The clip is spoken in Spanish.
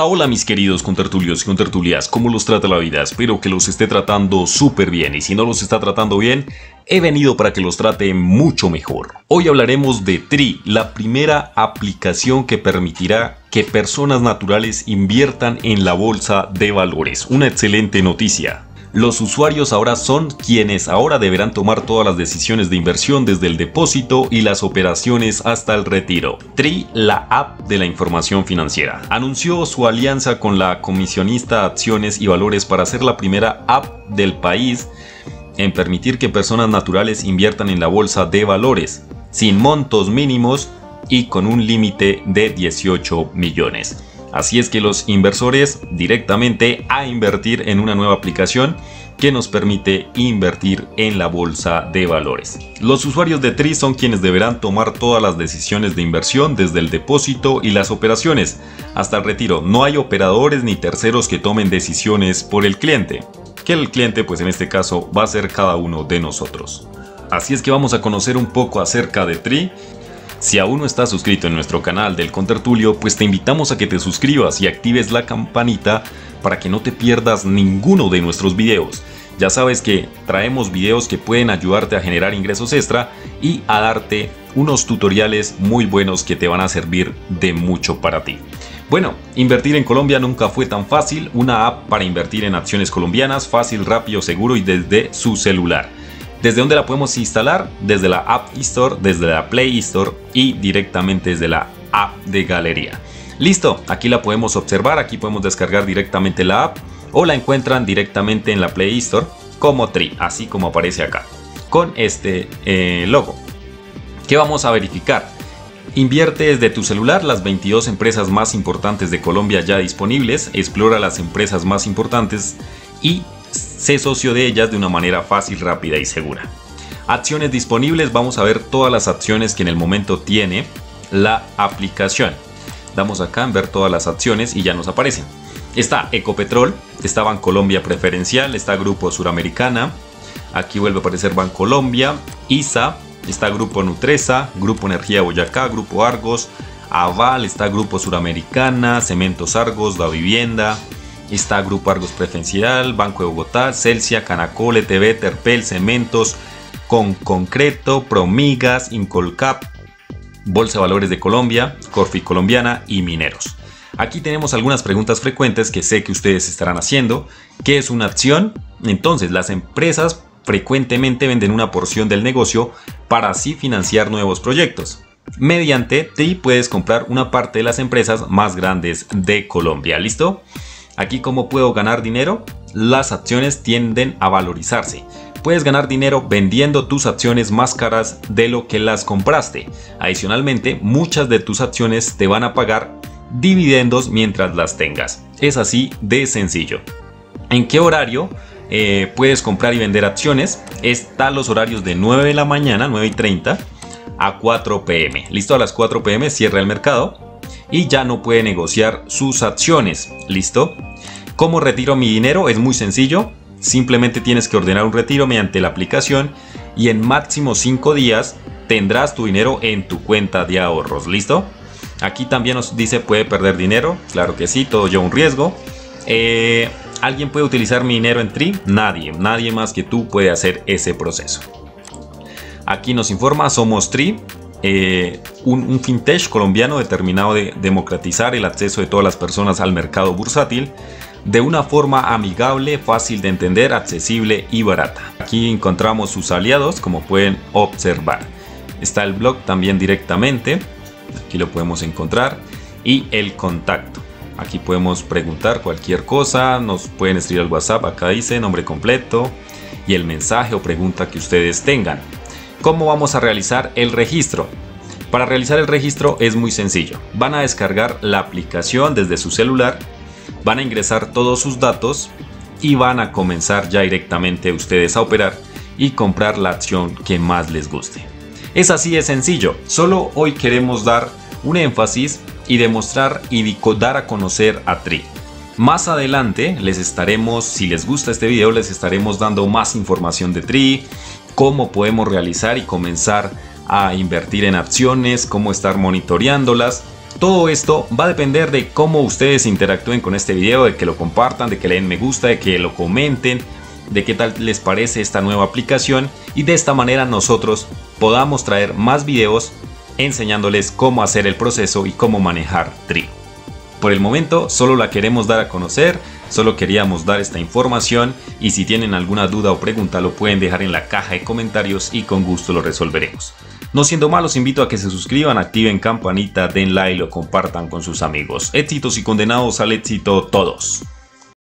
Hola, mis queridos contertulios y contertulias, ¿cómo los trata la vida? Espero que los esté tratando súper bien y si no los está tratando bien, he venido para que los trate mucho mejor. Hoy hablaremos de Tri, la primera aplicación que permitirá que personas naturales inviertan en la bolsa de valores. Una excelente noticia. Los usuarios ahora son quienes ahora deberán tomar todas las decisiones de inversión desde el depósito y las operaciones hasta el retiro. TRI, la app de la información financiera, anunció su alianza con la comisionista Acciones y Valores para ser la primera app del país en permitir que personas naturales inviertan en la bolsa de valores, sin montos mínimos y con un límite de 18 millones. Así es que los inversores directamente a invertir en una nueva aplicación que nos permite invertir en la bolsa de valores. Los usuarios de TRI son quienes deberán tomar todas las decisiones de inversión desde el depósito y las operaciones hasta el retiro. No hay operadores ni terceros que tomen decisiones por el cliente, que el cliente pues en este caso va a ser cada uno de nosotros. Así es que vamos a conocer un poco acerca de TRI si aún no estás suscrito en nuestro canal del Contertulio, pues te invitamos a que te suscribas y actives la campanita para que no te pierdas ninguno de nuestros videos. Ya sabes que traemos videos que pueden ayudarte a generar ingresos extra y a darte unos tutoriales muy buenos que te van a servir de mucho para ti. Bueno, invertir en Colombia nunca fue tan fácil, una app para invertir en acciones colombianas, fácil, rápido, seguro y desde su celular. ¿Desde dónde la podemos instalar? Desde la App Store, desde la Play Store y directamente desde la app de galería. Listo, aquí la podemos observar, aquí podemos descargar directamente la app o la encuentran directamente en la Play Store como Tri, así como aparece acá, con este eh, logo. ¿Qué vamos a verificar? Invierte desde tu celular las 22 empresas más importantes de Colombia ya disponibles, explora las empresas más importantes y sé socio de ellas de una manera fácil, rápida y segura. Acciones disponibles, vamos a ver todas las acciones que en el momento tiene la aplicación. Damos acá en ver todas las acciones y ya nos aparecen. Está Ecopetrol, está Bancolombia Preferencial, está Grupo Suramericana, aquí vuelve a aparecer Bancolombia, ISA, está Grupo Nutresa, Grupo Energía Boyacá, Grupo Argos, Aval, está Grupo Suramericana, Cementos Argos, La Vivienda, Está Grupo Argos Preferencial, Banco de Bogotá, Celsia, Canacol, ETV, Terpel, Cementos, Con Concreto, Promigas, Incolcap, Bolsa de Valores de Colombia, Corfi Colombiana y Mineros. Aquí tenemos algunas preguntas frecuentes que sé que ustedes estarán haciendo. ¿Qué es una acción? Entonces, las empresas frecuentemente venden una porción del negocio para así financiar nuevos proyectos. Mediante TI puedes comprar una parte de las empresas más grandes de Colombia. ¿Listo? Aquí cómo puedo ganar dinero? Las acciones tienden a valorizarse. Puedes ganar dinero vendiendo tus acciones más caras de lo que las compraste. Adicionalmente, muchas de tus acciones te van a pagar dividendos mientras las tengas. Es así de sencillo. ¿En qué horario eh, puedes comprar y vender acciones? Están los horarios de 9 de la mañana, 9 y 30, a 4 pm. Listo, a las 4 pm cierra el mercado y ya no puede negociar sus acciones. ¿Listo? ¿Cómo retiro mi dinero? Es muy sencillo. Simplemente tienes que ordenar un retiro mediante la aplicación y en máximo 5 días tendrás tu dinero en tu cuenta de ahorros. ¿Listo? Aquí también nos dice puede perder dinero. Claro que sí, todo yo un riesgo. Eh, ¿Alguien puede utilizar mi dinero en Tri? Nadie, nadie más que tú puede hacer ese proceso. Aquí nos informa, somos Tri, eh, un, fintech colombiano determinado de democratizar el acceso de todas las personas al mercado bursátil de una forma amigable, fácil de entender, accesible y barata. Aquí encontramos sus aliados como pueden observar. Está el blog también directamente, aquí lo podemos encontrar, y el contacto. Aquí podemos preguntar cualquier cosa, nos pueden escribir al WhatsApp, acá dice nombre completo y el mensaje o pregunta que ustedes tengan. ¿Cómo vamos a realizar el registro? Para realizar el registro es muy sencillo. Van a descargar la aplicación desde su celular, van a ingresar todos sus datos y van a comenzar ya directamente ustedes a operar y comprar la acción que más les guste. Es así de sencillo, solo hoy queremos dar un énfasis y demostrar y dar a conocer a Tri. Más adelante les estaremos, si les gusta este video, les estaremos dando más información de Tri, cómo podemos realizar y comenzar a invertir en acciones, cómo estar monitoreándolas Todo esto va a depender de cómo ustedes interactúen con este video, de que lo compartan, de que le den me gusta, de que lo comenten, de qué tal les parece esta nueva aplicación y de esta manera nosotros podamos traer más videos enseñándoles cómo hacer el proceso y cómo manejar Tri. Por el momento solo la queremos dar a conocer, solo queríamos dar esta información y si tienen alguna duda o pregunta lo pueden dejar en la caja de comentarios y con gusto lo resolveremos. No siendo más, los invito a que se suscriban, activen campanita, den like y lo compartan con sus amigos. Éxitos y condenados al éxito todos.